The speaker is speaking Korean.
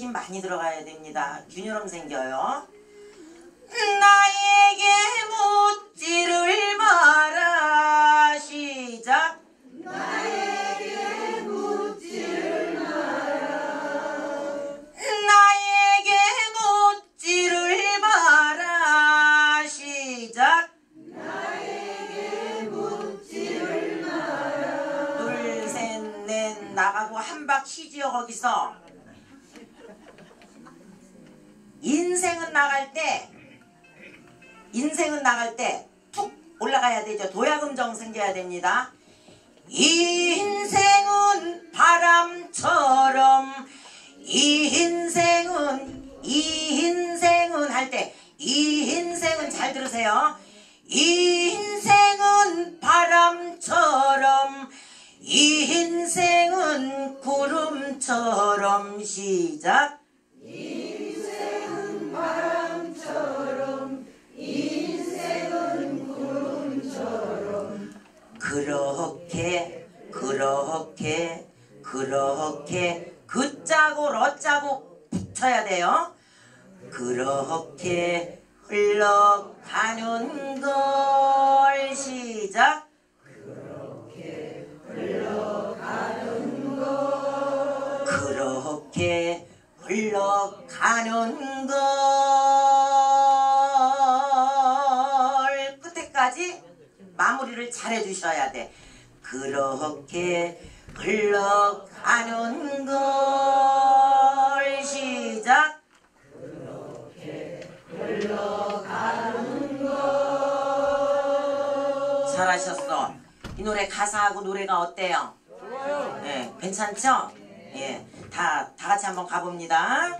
많이 들어가야 됩니다. 균열음 생겨요. 나에게 묻지를 마라. 시작. 나에게 묻지를 마라. 시작. 둘셋 넷. 나가고 한 바퀴지요 거기서 인생은 나갈 때 인생은 나갈 때 툭 올라가야 되죠. 도야금정 생겨야 됩니다. 이 인생은 바람처럼 이 인생은 이 인생은 할때이 인생은 잘 들으세요. 이 인생은 바람처럼 이 인생은 구름처럼 시작 그렇게 그렇게 그렇게 그자고 러자고 붙여야 돼요. 그렇게 흘러가는 걸 시작. 그렇게 흘러가는 걸 끝에까지 마무리를 잘 해주셔야 돼. 그렇게 흘러가는 걸 시작. 잘하셨어. 이 노래 가사하고 노래가 어때요? 좋아요. 예, 괜찮죠? 예, 다, 다 같이 한번 가봅니다.